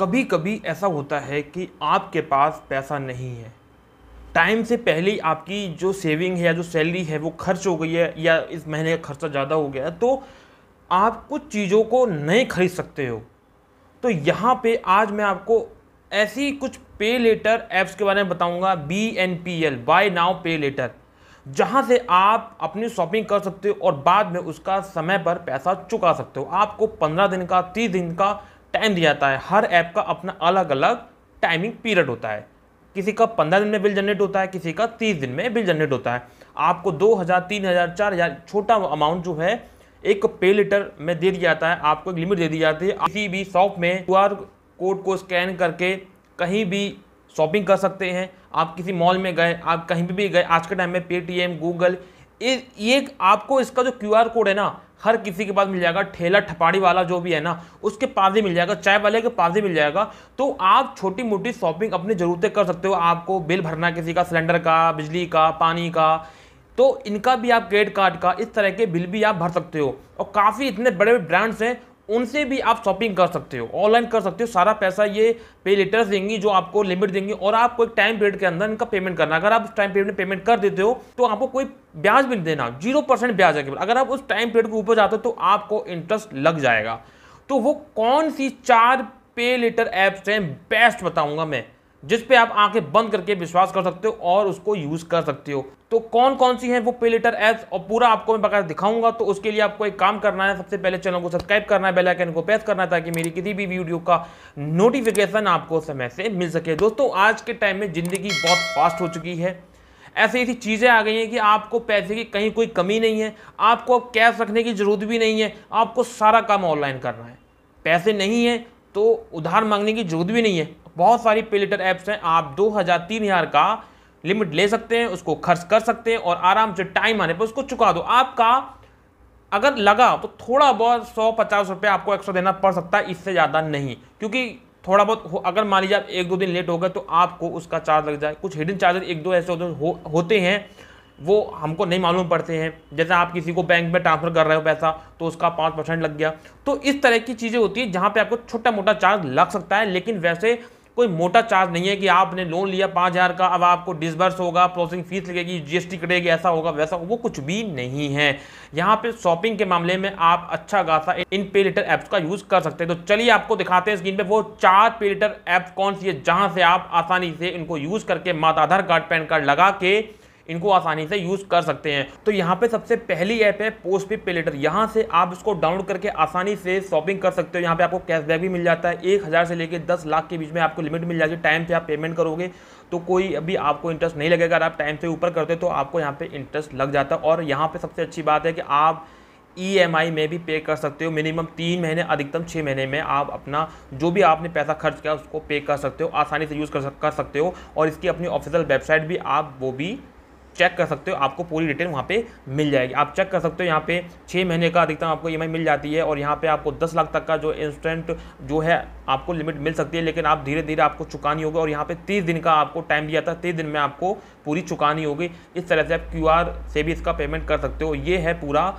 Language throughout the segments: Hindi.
कभी कभी ऐसा होता है कि आपके पास पैसा नहीं है। टाइम से पहले आपकी जो सेविंग है या जो सैलरी है वो खर्च हो गई है या इस महीने का खर्चा ज़्यादा हो गया है तो आप कुछ चीज़ों को नहीं खरीद सकते हो। तो यहाँ पे आज मैं आपको ऐसी कुछ पे लेटर ऐप्स के बारे में बताऊँगा B N P L buy now pay later जहाँ से आप अपनी शॉपिंग कर सकते हो और बाद में उसका समय पर पैसा चुका सकते हो। आपको पंद्रह दिन का, तीस दिन का टाइम दिया जाता है। हर ऐप का अपना अलग अलग टाइमिंग पीरियड होता है। किसी का पंद्रह दिन में बिल जनरेट होता है किसी का तीस दिन में बिल जनरेट होता है। आपको दो हज़ार तीन हज़ार चार हज़ार छोटा अमाउंट जो है एक पे लीटर में दे दिया जाता है। आपको एक लिमिट दे दी जाती है। किसी भी शॉप में QR कोड को स्कैन करके कहीं भी शॉपिंग कर सकते हैं। आप किसी मॉल में गए आप कहीं भी, भी गए आज के टाइम में पेटीएम गूगल ये ये आपको इसका जो क्यूआर कोड है ना, हर किसी के पास मिल जाएगा। ठेला ठपाड़ी वाला जो भी है ना, उसके पास ही मिल जाएगा। चाय वाले के पास ही मिल जाएगा। तो आप छोटी मोटी शॉपिंग अपनी ज़रूरतें कर सकते हो। आपको बिल भरना किसी का, सिलेंडर का, बिजली का, पानी का। तो इनका भी आप क्रेडिट कार्ड का, इस तरह के बिल भी आप भर सकते हो। और काफ़ी इतने बड़े ब्रांड्स हैं उनसे भी आप शॉपिंग कर सकते हो ऑनलाइन कर सकते हो, सारा पैसा ये पे लेटर्स देंगी जो आपको लिमिट देंगी और आपको एक टाइम पीरियड के अंदर इनका पेमेंट करना अगर आप उस टाइम पीरियड में पेमेंट कर देते हो तो आपको कोई ब्याज भी नहीं देना ज़ीरो परसेंट ब्याज है अगर आप उस टाइम पीरियड के ऊपर जाते हो तो आपको इंटरेस्ट लग जाएगा। तो वो कौन सी चार पे लेटर ऐप्स हैं बेस्ट बताऊँगा मैं। जिस पे आप आँखें बंद करके विश्वास कर सकते हो और उसको यूज़ कर सकते हो। तो कौन कौन सी हैं वो पे लेटर एप्स और पूरा आपको मैं बकाया दिखाऊँगा तो उसके लिए आपको एक काम करना है, सबसे पहले चैनल को सब्सक्राइब करना है बेल आइकन को प्रेस करना है, ताकि मेरी किसी भी वीडियो का नोटिफिकेशन आपको समय से मिल सके। दोस्तों, आज के टाइम में ज़िंदगी बहुत फास्ट हो चुकी है। ऐसी ऐसी चीज़ें आ गई हैं कि आपको पैसे की कहीं कोई कमी नहीं है, आपको कैश रखने की ज़रूरत भी नहीं है, आपको सारा काम ऑनलाइन करना है। पैसे नहीं है तो उधार मांगने की ज़रूरत भी नहीं है। बहुत सारी पे लेटर ऐप्स हैं आप दो हज़ार तीन हज़ार का लिमिट ले सकते हैं उसको खर्च कर सकते हैं और आराम से टाइम आने पर उसको चुका दो। आपका अगर लगा तो थोड़ा बहुत सौ पचास रुपये आपको एक्स्ट्रा देना पड़ सकता है इससे ज़्यादा नहीं। क्योंकि थोड़ा बहुत अगर मान लीजिए आप एक दो दिन लेट हो गए तो आपको उसका चार्ज लग जाए। कुछ हिडन चार्जेस एक दो ऐसे हो, होते हैं वो हमको नहीं मालूम पड़ते हैं। जैसे आप किसी को बैंक में ट्रांसफ़र कर रहे हो पैसा तो उसका पाँच परसेंट लग गया। तो इस तरह की चीज़ें होती है जहाँ पे आपको छोटा मोटा चार्ज लग सकता है लेकिन वैसे कोई मोटा चार्ज नहीं है कि आपने लोन लिया पाँच हज़ार का, अब आपको डिसबर्स होगा प्रोसेसिंग फ़ीस लगेगी जीएसटी कटेगी, ऐसा होगा, वैसा वो कुछ भी नहीं है। यहाँ पे शॉपिंग के मामले में आप अच्छा खासा इन पे लेटर ऐप्स का यूज़ कर सकते हैं। तो चलिए आपको दिखाते हैं स्क्रीन पे वो चार पे लेटर ऐप कौन सी है, जहाँ से आप आसानी से इनको यूज़ करके मात आधार कार्ड पैन कार्ड लगा के इनको आसानी से यूज़ कर सकते हैं। तो यहाँ पे सबसे पहली ऐप है पोस्ट पे पे लेटर यहाँ से आप इसको डाउनलोड करके आसानी से शॉपिंग कर सकते हो। यहाँ पे आपको कैशबैक भी मिल जाता है। एक हज़ार से लेकर दस लाख के बीच में आपको लिमिट मिल जाती है टाइम पे आप पेमेंट करोगे। तो कोई अभी आपको इंटरेस्ट नहीं लगेगा। अगर आप टाइम से ऊपर करते तो आपको यहाँ पर इंटरेस्ट लग जाता है। और यहाँ पर सबसे अच्छी बात है कि आप ई e में भी पे कर सकते हो। मिनिमम तीन महीने, अधिकतम छः महीने में आप अपना जो भी आपने पैसा खर्च किया, उसको पे कर सकते हो। आसानी से यूज़ कर सकते हो। और इसकी अपनी ऑफिशियल वेबसाइट भी आप, वो भी चेक कर सकते हो, आपको पूरी डिटेल वहाँ पे मिल जाएगी। आप चेक कर सकते हो, यहाँ पे छः महीने का अधिकतम आपको EMI मिल जाती है और यहाँ पे आपको दस लाख तक का जो इंस्टेंट जो है आपको लिमिट मिल सकती है, लेकिन आप धीरे धीरे आपको चुकानी होगी और यहाँ पे तीस दिन का आपको टाइम दिया था, तीस दिन में आपको पूरी चुकानी होगी। इस तरह से आप क्यूआर से भी इसका पेमेंट कर सकते हो। ये है पूरा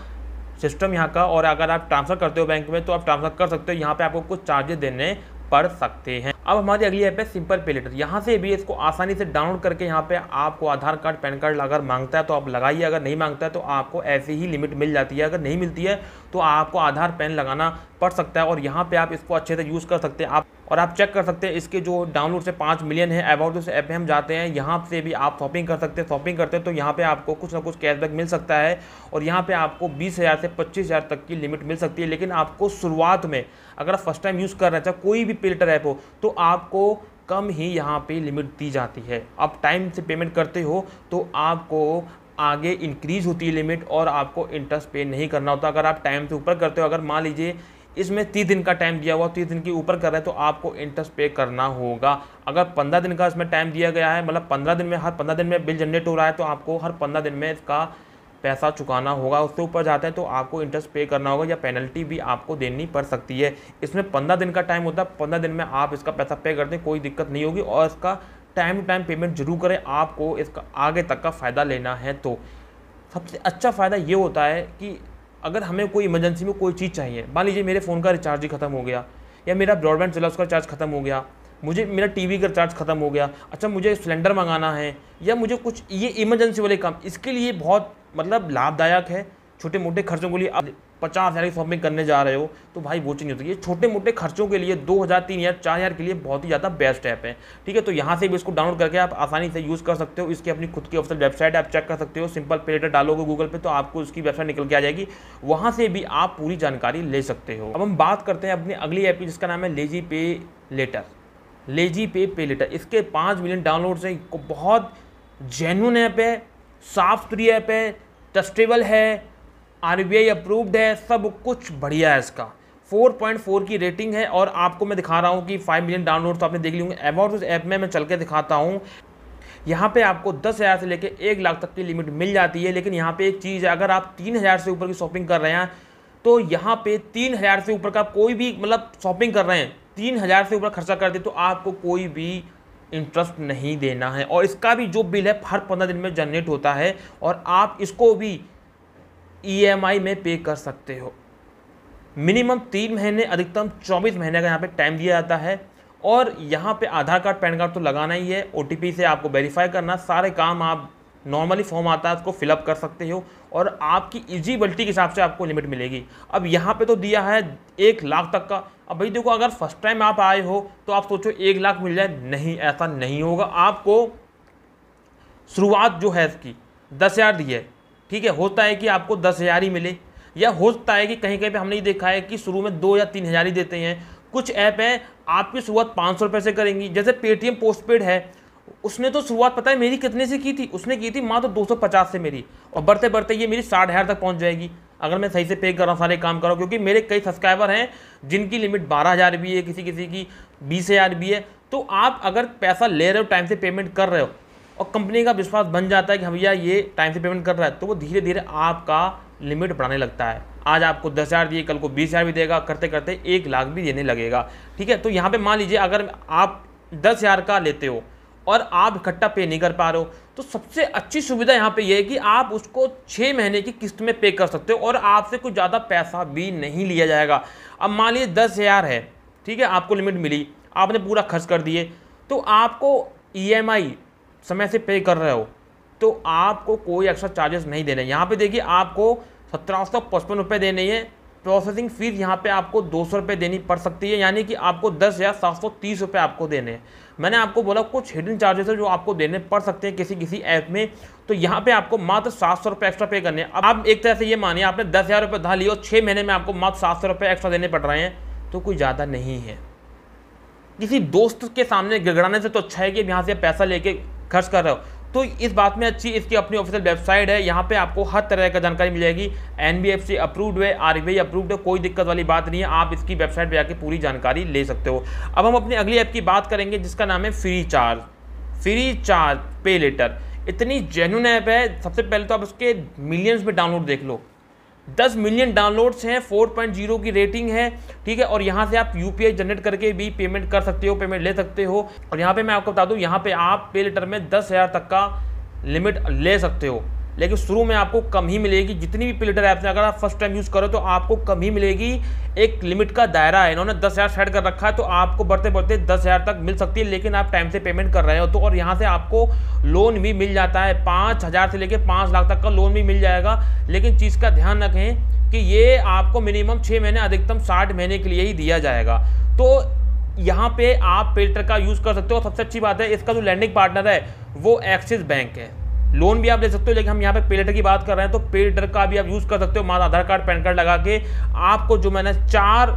सिस्टम यहाँ का और अगर आप ट्रांसफ़र करते हो बैंक में तो आप ट्रांसफ़र कर सकते हो। यहाँ पे आपको कुछ चार्जेस देने पढ़ सकते हैं। अब हमारी अगली ऐप है सिंपल पे लेटर यहाँ से भी इसको आसानी से डाउनलोड करके यहाँ पे आपको आधार कार्ड, पैन कार्ड अगर माँगता है तो आप लगाइए, अगर नहीं माँगता है तो आपको ऐसी ही लिमिट मिल जाती है। अगर नहीं मिलती है तो आपको आधार पैन लगाना पड़ सकता है और यहाँ पे आप इसको अच्छे से यूज़ कर सकते हैं। आप और आप चेक कर सकते हैं, इसके जो डाउनलोड से पाँच मिलियन है अबाउट उस ऐप हम जाते हैं, यहाँ से भी आप शॉपिंग कर सकते हैं। शॉपिंग करते हैं तो यहाँ पे आपको कुछ ना कुछ कैशबैक मिल सकता है और यहाँ पे आपको बीस हज़ार से पच्चीस हज़ार तक की लिमिट मिल सकती है। लेकिन आपको शुरुआत में अगर आप फ़र्स्ट टाइम यूज़ कर रहे चाहे कोई भी फ़िल्टर ऐप हो तो आपको कम ही यहाँ पे लिमिट दी जाती है। आप टाइम से पेमेंट करते हो तो आपको आगे इंक्रीज होती है लिमिट और आपको इंटरेस्ट पे नहीं करना होता। अगर आप टाइम से ऊपर करते हो, अगर मान लीजिए इसमें तीस दिन का टाइम दिया हुआ, तीस दिन के ऊपर कर रहे हैं तो आपको इंटरेस्ट पे करना होगा। अगर पंद्रह दिन का इसमें टाइम दिया गया है मतलब पंद्रह दिन में, हर पंद्रह दिन में बिल जनरेट हो रहा है तो आपको हर पंद्रह दिन में इसका पैसा चुकाना होगा। उससे ऊपर जाता है तो आपको इंटरेस्ट पे करना होगा या पेनल्टी भी आपको देनी पड़ सकती है। इसमें पंद्रह दिन का टाइम होता है, पंद्रह दिन में आप इसका पैसा पे करते दें कोई दिक्कत नहीं होगी और इसका टाइम टू टाइम पेमेंट ज़रूर करें। आपको इसका आगे तक का फ़ायदा लेना है तो। सबसे अच्छा फ़ायदा ये होता है कि अगर हमें कोई इमरजेंसी में कोई चीज़ चाहिए, मान लीजिए मेरे फ़ोन का रिचार्ज ही ख़त्म हो गया, या मेरा ब्रॉडबैंड चला, उसका चार्ज खत्म हो गया, मुझे, मेरा टीवी का चार्ज खत्म हो गया अच्छा मुझे सिलेंडर मंगाना है, या मुझे कुछ ये इमरजेंसी वाले काम, इसके लिए बहुत मतलब लाभदायक है छोटे मोटे खर्चों के लिए। अब पचास हज़ार की शॉपिंग करने जा रहे हो तो भाई वो चीज़ नहीं होती। ये छोटे मोटे खर्चों के लिए दो हज़ार, तीन हज़ार, चार हज़ार के लिए बहुत ही ज़्यादा बेस्ट ऐप है। ठीक है तो यहाँ से भी इसको डाउनलोड करके आप आसानी से यूज़ कर सकते हो। इसकी अपनी खुद की ऑफिशियल वेबसाइट आप चेक कर सकते हो। सिंपल पे लेटर डालोगे गूगल पे तो आपको उसकी वेबसाइट निकल के आ जाएगी। वहाँ से भी आप पूरी जानकारी ले सकते हो। अब हम बात करते हैं अपनी अगली ऐप की, जिसका नाम है लेजी पे लेटर लेजी पे पे लेटर इसके पाँच मिलियन डाउनलोड्स हैं। बहुत जेन्यून ऐप है, साफ़ सुथरी ऐप है ट्रस्टेबल है आर बी आई अप्रूव्ड है, सब कुछ बढ़िया है इसका। 4.4 की रेटिंग है और आपको मैं दिखा रहा हूँ कि 5 मिलियन डाउनलोड तो आपने देख ली होंगे। अबाउट उस ऐप में मैं चल के दिखाता हूँ। यहाँ पे आपको दस हज़ार से लेकर एक लाख तक की लिमिट मिल जाती है, लेकिन यहाँ पे एक चीज़ है, अगर आप तीन हज़ार से ऊपर की शॉपिंग कर रहे हैं तो यहाँ पे तीन हज़ार से ऊपर का कोई भी मतलब शॉपिंग कर रहे हैं, तीन हज़ार से ऊपर खर्चा कर दे तो आपको कोई भी इंटरेस्ट नहीं देना है। और इसका भी जो बिल है, हर पंद्रह दिन में जनरेट होता है, और आप इसको भी ईएमआई e में पे कर सकते हो। मिनिमम तीन महीने, अधिकतम चौबीस महीने का यहाँ पे टाइम दिया जाता है। और यहाँ पे आधार कार्ड, पैन कार्ड तो लगाना ही है। ओटीपी से आपको वेरीफाई करना, सारे काम आप नॉर्मली फॉर्म आता है, उसको फिलअप कर सकते हो। और आपकी इजिबिलिटी के हिसाब से आपको लिमिट मिलेगी। अब यहाँ पे तो दिया है एक लाख तक का। अब भाई देखो, अगर फ़र्स्ट टाइम आप आए हो तो आप सोचो एक लाख मिल जाए। नहीं, ऐसा नहीं होगा। आपको शुरुआत जो है इसकी, दस हज़ार दी है। ठीक है, होता है कि आपको दस हज़ार ही मिले, या होता है कि कहीं कहीं पे हमने ये देखा है कि शुरू में दो या तीन हज़ार ही देते हैं। कुछ ऐप हैं, आपकी शुरुआत पाँच सौ रुपये से करेंगी, जैसे पेटीएम पोस्टपेड है, उसने तो शुरुआत पता है मेरी कितने से की थी? उसने की थी माँ तो दो सौ पचास से मेरी, और बढ़ते बढ़ते ये मेरी साठ हज़ार तक पहुँच जाएगी। अगर मैं सही से पे कर रहा हूँ, सारे काम कर रहा हूँ, क्योंकि मेरे कई सब्सक्राइबर हैं, जिनकी लिमिट बारह हज़ार भी है, किसी किसी की बीस हज़ार भी है। तो आप अगर पैसा ले रहे हो टाइम से पेमेंट कर रहे हो और कंपनी का विश्वास बन जाता है कि भैया ये टाइम से पेमेंट कर रहा है तो वो धीरे धीरे आपका लिमिट बढ़ाने लगता है। आज आपको दस हज़ार दिए, कल को बीस हज़ार भी देगा करते करते एक लाख भी देने लगेगा। ठीक है तो यहाँ पे मान लीजिए अगर आप दस हज़ार का लेते हो और आप इकट्ठा पे नहीं कर पा रहे हो तो सबसे अच्छी सुविधा यहाँ पे ये है कि आप उसको छः महीने की किस्त में पे कर सकते हो और आपसे कुछ ज़्यादा पैसा भी नहीं लिया जाएगा। अब मान लीजिए दस हज़ार है, ठीक है, आपको लिमिट मिली, आपने पूरा खर्च कर दिए तो आपको ई e समय से पे कर रहे हो तो आपको कोई एक्स्ट्रा चार्जेस नहीं देने। यहाँ पे देखिए, आपको सत्रह सौ पचपन रुपये देने हैं। प्रोसेसिंग फ़ीस यहाँ पे आपको दो सौ रुपये देनी पड़ सकती है, यानी कि आपको दस हज़ार सात सौ तीस रुपये आपको देने हैं। मैंने आपको बोला, कुछ हिडन चार्जेस है जो आपको देने पड़ सकते हैं किसी किसी ऐप में। तो यहाँ पे आपको मात्र सात सौ रुपये एक्स्ट्रा पे करने अब आप एक तरह से ये मानिए, आपने दस हज़ार रुपये धार लिया और छः महीने में आपको मात्र सात सौ रुपये एक्स्ट्रा देने पड़ रहे हैं तो कोई ज़्यादा नहीं है। किसी दोस्त के सामने गिड़गड़ाने से तो अच्छा है कि यहाँ से पैसा लेके खर्च कर रहे हो। तो इस बात में अच्छी इसकी अपनी ऑफिशियल वेबसाइट है, यहाँ पे आपको हर तरह का जानकारी मिल जाएगी N B F C approved है आर बी आई अप्रूव्ड है, कोई दिक्कत वाली बात नहीं है, आप इसकी वेबसाइट पर जाकर पूरी जानकारी ले सकते हो। अब हम अपनी अगली ऐप की बात करेंगे, जिसका नाम है Freecharge Freecharge pay later इतनी जेन्यून ऐप है, सबसे पहले तो आप उसके मिलियंस में डाउनलोड देख लो। दस मिलियन डाउनलोड्स हैं 4.0 की रेटिंग है, ठीक है? और यहाँ से आप यू जनरेट करके भी पेमेंट कर सकते हो पेमेंट ले सकते हो। और यहाँ पे मैं आपको बता दूँ, यहाँ पे आप पे लेटर में दस हज़ार तक का लिमिट ले सकते हो। लेकिन शुरू में आपको कम ही मिलेगी। जितनी भी प्लेटर ऐप्स हैं अगर आप फ़र्स्ट टाइम यूज़ करो तो आपको कम ही मिलेगी। एक लिमिट का दायरा है। इन्होंने दस हज़ार सेट कर रखा है तो आपको बढ़ते बढ़ते दस हज़ार तक मिल सकती है, लेकिन आप टाइम से पेमेंट कर रहे हो तो। और यहाँ से आपको लोन भी मिल जाता है। पाँच हज़ार से लेकर पाँच लाख तक का लोन भी मिल जाएगा। लेकिन चीज़ का ध्यान रखें कि ये आपको मिनिमम छः महीने, अधिकतम साठ महीने के लिए ही दिया जाएगा। तो यहाँ पे आप पेल्टर का यूज़ कर सकते हो। सबसे अच्छी बात है, इसका जो लैंडिंग पार्टनर है, वो एक्सिस बैंक है। लोन भी आप ले सकते हो, लेकिन हम यहाँ पे पेलेटर की बात कर रहे हैं तो पेलेटर का भी आप यूज़ कर सकते हो मात्र आधार कार्ड, पैन कार्ड लगा के। आपको जो मैंने चार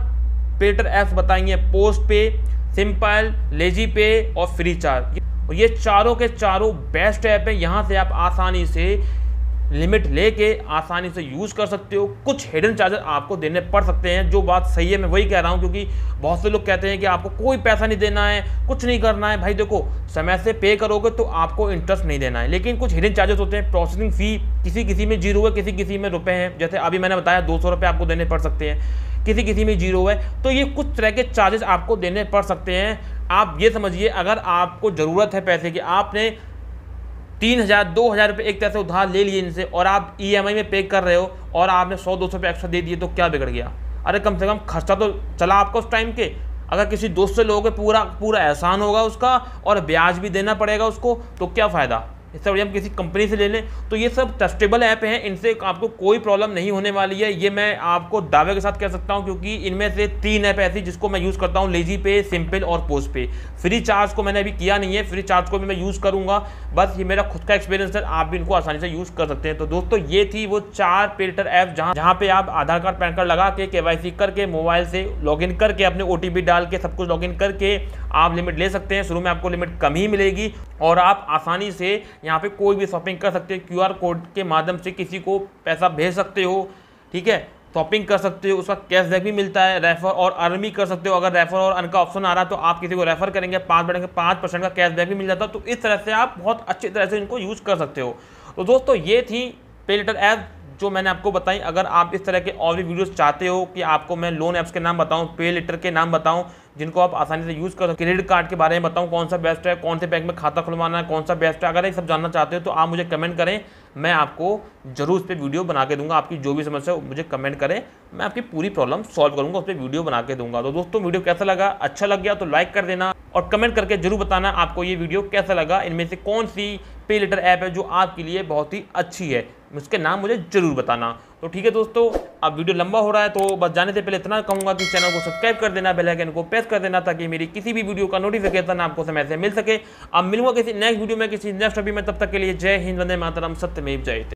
पेलेटर ऐप्स बताई post pay simple lazy pay और फ्री चार्ज। ये चारों के चारों बेस्ट ऐप है, यहाँ से आप आसानी से लिमिट लेके आसानी से यूज़ कर सकते हो। कुछ हिडन चार्जेस आपको देने पड़ सकते हैं। जो बात सही है, मैं वही कह रहा हूँ, क्योंकि बहुत से लोग कहते हैं कि आपको कोई पैसा नहीं देना है, कुछ नहीं करना है। भाई देखो, समय से पे करोगे तो आपको इंटरेस्ट नहीं देना है। लेकिन कुछ हिडन चार्जेस होते हैं प्रोसेसिंग फ़ी किसी किसी में ज़ीरो है किसी किसी में रुपये हैं। जैसे अभी मैंने बताया, दो सौ आपको देने पड़ सकते हैं। किसी किसी में ज़ीरो है तो ये कुछ तरह के चार्जेस आपको देने पड़ सकते हैं। आप ये समझिए, अगर आपको ज़रूरत है पैसे की, आपने तीन हज़ार, दो हज़ार रुपये एक तरह से उधार ले लिए इनसे और आप ई e में पे कर रहे हो और आपने सौ, दो सौ रुपये एक्स्ट्रा दे दिए तो क्या बिगड़ गया? अरे कम से कम खर्चा तो चला आपका उस टाइम के। अगर किसी दोस्त से लोगे पूरा पूरा एहसान होगा उसका और ब्याज भी देना पड़ेगा उसको तो क्या फ़ायदा? इससे बढ़िया हम किसी कंपनी से ले लें तो ये सब ट्रस्टेबल ऐप हैं, इनसे आपको कोई प्रॉब्लम नहीं होने वाली है। ये मैं आपको दावे के साथ कह सकता हूँ, क्योंकि इनमें से तीन ऐप ऐसी जिसको मैं यूज़ करता हूँ लेजी पे सिंपल और पोस्ट पे फ्री चार्ज को मैंने अभी किया नहीं है फ्री चार्ज को भी मैं यूज़ करूँगा, बस ये मेरा खुद का एक्सपीरियंस है, आप भी इनको आसानी से यूज़ कर सकते हैं। तो दोस्तों, ये थी वो चार पेल्टर ऐप जहाँ जहाँ पे आप आधार कार्ड, पैन कार्ड लगा के के करके, मोबाइल से लॉग करके, अपने ओटीपी डाल के, सब कुछ लॉग करके आप लिमिट ले सकते हैं। शुरू में आपको लिमिट कम ही मिलेगी और आप आसानी से यहाँ पे कोई भी शॉपिंग कर सकते हो क्यूआर कोड के माध्यम से किसी को पैसा भेज सकते हो, ठीक है? शॉपिंग कर सकते हो, उसका कैशबैक भी मिलता है रेफर और अर्न भी कर सकते हो। अगर रेफर और अर्न का ऑप्शन आ रहा है तो आप किसी को रेफर करेंगे, पाँच बढ़ेंगे पाँच परसेंट का कैशबैक भी मिल जाता है। तो इस तरह से आप बहुत अच्छी तरह से इनको यूज़ कर सकते हो। तो दोस्तों, ये थी पे लेटर ऐप जो मैंने आपको बताई, अगर आप इस तरह के और भी वीडियोस चाहते हो कि आपको मैं लोन ऐप्स के नाम बताऊँ पे लेटर के नाम बताऊँ, जिनको आप आसानी से यूज़ कर सकते क्रेडिट कार्ड के बारे में बताऊँ, कौन सा बेस्ट है, कौन से बैंक में खाता खुलवाना है, कौन सा बेस्ट है, अगर ये सब जानना चाहते हो तो आप मुझे कमेंट करें, मैं आपको ज़रूर उस पर वीडियो बना के दूँगा। आपकी जो भी समस्या मुझे कमेंट करें, मैं आपकी पूरी प्रॉब्लम सॉल्व करूँगा, उस पर वीडियो बना के दूँगा। तो दोस्तों वीडियो कैसा लगा? अच्छा लग गया तो लाइक कर देना। और कमेंट करके ज़रूर बताना आपको ये वीडियो कैसा लगा। इनमें से कौन सी पे लेटर ऐप है जो आपके लिए बहुत ही अच्छी है, उसके नाम मुझे ज़रूर बताना। तो ठीक है दोस्तों, अब वीडियो लंबा हो रहा है तो बस जाने से पहले इतना कहूँगा कि चैनल को सब्सक्राइब कर देना बेल आइकन को प्रेस कर देना ताकि मेरी किसी भी वीडियो का नोटिफिकेशन आपको समय से मिल सके। अब मिलूँगा किसी नेक्स्ट वीडियो में, किसी नेक्स्ट अभी में, तब तक के लिए जय हिंद, वंदे मातरम, सत्यमेव, जय